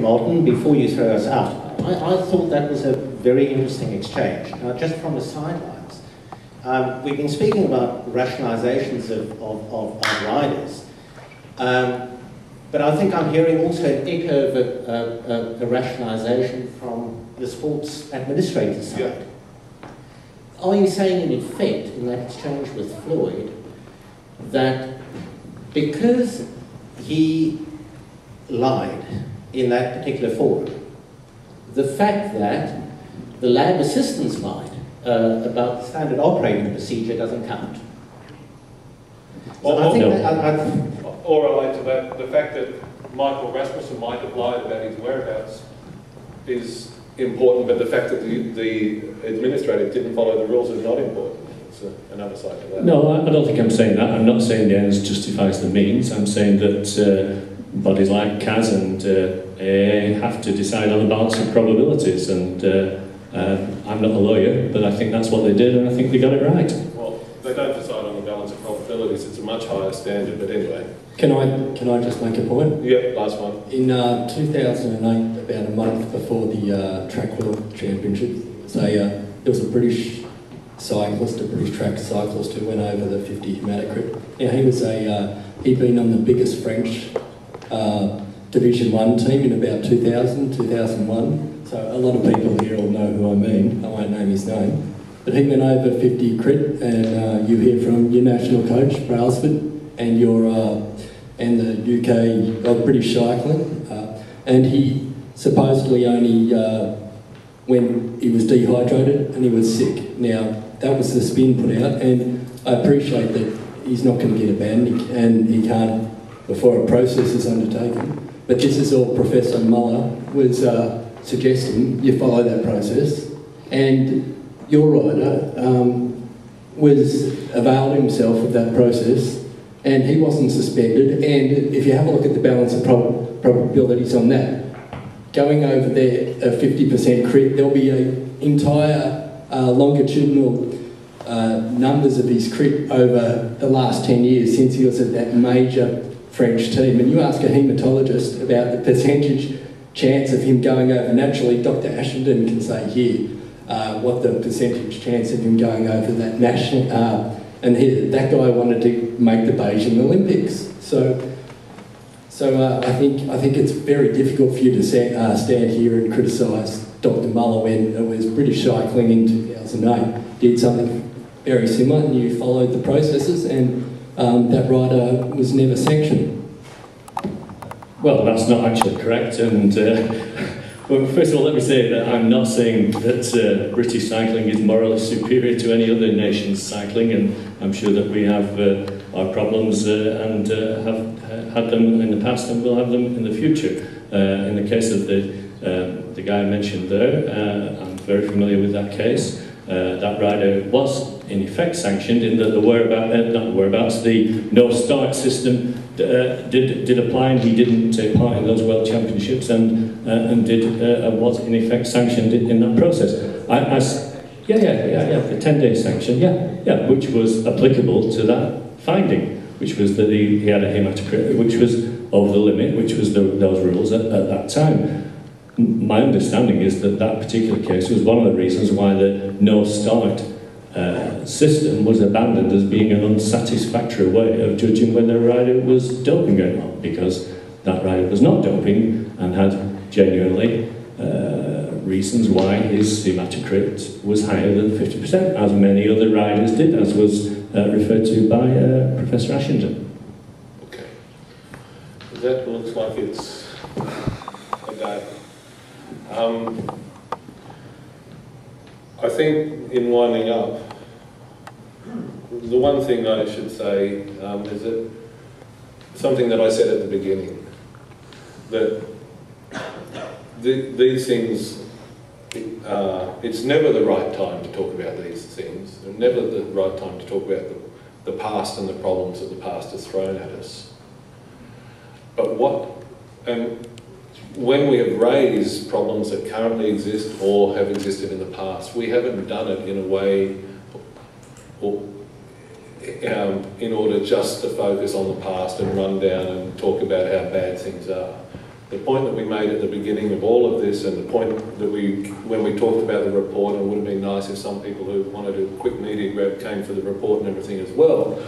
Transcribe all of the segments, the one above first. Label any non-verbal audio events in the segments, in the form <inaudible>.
Martin. Before you throw us out, I, I thought that was a very interesting exchange. Now, just from the sidelines, um, we've been speaking about rationalizations of, of, of, of riders, um, but I think I'm hearing also an echo of a, a, a rationalization from the sports administrator side. Yeah. Are you saying, in effect, in that exchange with Floyd, that because he lied in that particular forum, the fact that the lab assistants lied uh, about the standard operating procedure doesn't count? So I think no. that, I, I, or relate to that, the fact that Michael Rasmussen might have lied about his whereabouts is important, but the fact that the, the administrator didn't follow the rules is not important. It's another side of that. No, I don't think I'm saying that. I'm not saying the ends justifies the means. I'm saying that uh, bodies like CAS and uh, have to decide on the balance of probabilities. And uh, uh, I'm not a lawyer, but I think that's what they did, and I think they got it right. Well, they don't decide on the balance of probabilities. It's a much higher standard, but anyway. Can I can I just make a point? Yeah, last one. In uh, 2008, about a month before the uh, track world championship, so uh, there was a British cyclist, a British track cyclist who went over the 50 hematocrit. Now he was a uh, he'd been on the biggest French uh, Division One team in about 2000, 2001. So a lot of people here will know who I mean. I won't name his name. But he went over 50 crit, and uh, you hear from your national coach, Brailsford, and your uh, and the UK uh, British cycling, uh, and he supposedly only uh, when he was dehydrated and he was sick. Now that was the spin put out, and I appreciate that he's not going to get a ban and he can't before a process is undertaken. But this is all Professor Moeller was uh, suggesting you follow that process, and your rider um, was availed himself of that process, and he wasn't suspended. And if you have a look at the balance of prob probabilities on that, going over there a 50% crit, there'll be an entire uh, longitudinal uh, numbers of his crit over the last 10 years since he was at that major French team. And you ask a haematologist about the percentage chance of him going over naturally, Dr. Ashenden can say here uh, what the percentage chance of him going over that national. Uh, and he, that guy wanted to make the Beijing Olympics. So, so uh, I think I think it's very difficult for you to say, uh, stand here and criticise Dr. Moeller when it was British Cycling in 2008 did something very similar, and you followed the processes and um, that rider was never sanctioned. Well, that's not actually correct. And uh, <laughs> well, first of all, let me say that I'm not saying that uh, British cycling is morally superior to any other nation's cycling, and I'm sure that we have uh, our problems uh, and uh, have had them in the past and will have them in the future. Uh, in the case of the um, the guy I mentioned there, I'm very familiar with that case. that rider was in effect sanctioned in that the whereabouts, uh, not the whereabouts, the no start system uh, did, did apply and he didn't take part in those world championships and, uh, and did, uh, was in effect sanctioned in, in that process. I, I, yeah, yeah, yeah, yeah, the 10 day sanction, yeah, yeah, which was applicable to that finding, which was that he, he had a hematocrit, which was over the limit, which was the, those rules at, at that time my understanding is that that particular case was one of the reasons why the no start uh, system was abandoned as being an unsatisfactory way of judging whether a rider was doping or not, because that rider was not doping and had genuinely uh, reasons why his hematocrit was higher than 50%, as many other riders did, as was uh, referred to by uh, Professor Ashenden. Okay. That looks like it's a guy. Um, I think in winding up, the one thing I should say um, is that something that I said at the beginning, that the, these things, uh, it's never the right time to talk about these things, never the right time to talk about the, the past and the problems that the past has thrown at us. But what, and when we have raised problems that currently exist or have existed in the past, we haven't done it in a way or um, in order just to focus on the past and run down and talk about how bad things are. the point that we made at the beginning of all of this and the point that we, when we talked about the report, and it would have been nice if some people who wanted a quick media grab came for the report and everything as well,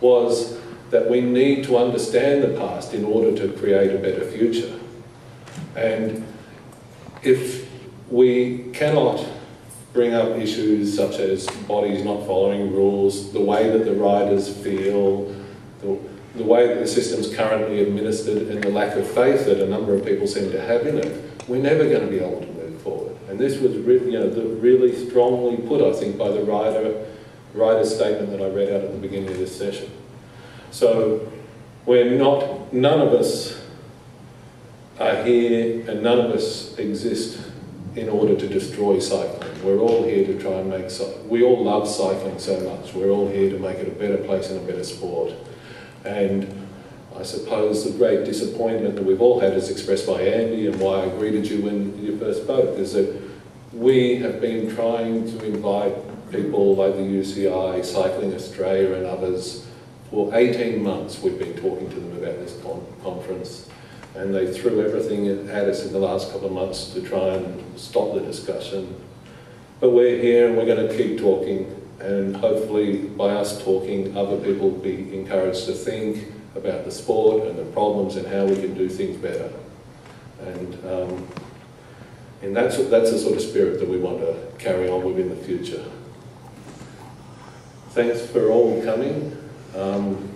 was that we need to understand the past in order to create a better future. And if we cannot bring up issues such as bodies not following rules, the way that the riders feel, the, the way that the system's currently administered, and the lack of faith that a number of people seem to have in it, we're never going to be able to move forward. And this was really, you know, the, really strongly put, I think, by the rider, rider's statement that I read out at the beginning of this session. So we're not, none of us are here and none of us exist in order to destroy cycling. We're all here to try and make, we all love cycling so much. We're all here to make it a better place and a better sport. And I suppose the great disappointment that we've all had is expressed by Andy and why I greeted you when you first spoke is that we have been trying to invite people like the UCI, Cycling Australia and others for 18 months we've been talking to them about this con conference and they threw everything at us in the last couple of months to try and stop the discussion. But we're here and we're going to keep talking and hopefully by us talking other people will be encouraged to think about the sport and the problems and how we can do things better. And, um, and that's, that's the sort of spirit that we want to carry on with in the future. Thanks for all coming. Um,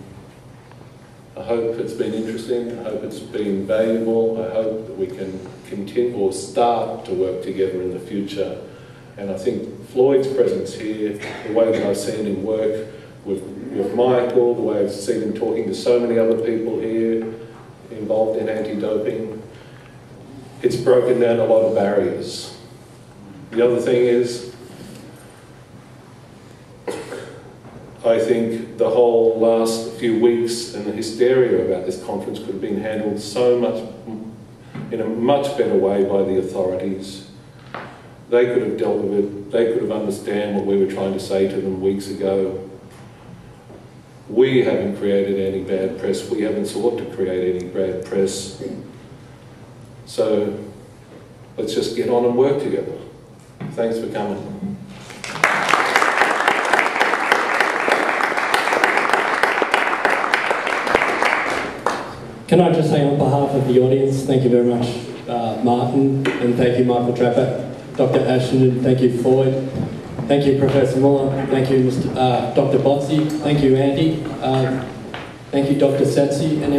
I hope it's been interesting, it's been valuable, I hope that we can continue or start to work together in the future. And I think Floyd's presence here, the way that I've seen him work with, with Michael, the way I've seen him talking to so many other people here involved in anti-doping, it's broken down a lot of barriers. The other thing is, I think the whole last few weeks and the hysteria about this conference could have been handled so much, in a much better way by the authorities. They could have dealt with it, they could have understood what we were trying to say to them weeks ago. We haven't created any bad press, we haven't sought to create any bad press. So let's just get on and work together. Thanks for coming. Can I just say on behalf of the audience, thank you very much, uh, Martin, and thank you, Michael Drapac, Dr. Ashenden, thank you, Floyd, thank you, Professor Moeller, thank you, Mr. Uh, Dr. Bozzi. thank you, Andy, um, thank you, Dr. Sassi, and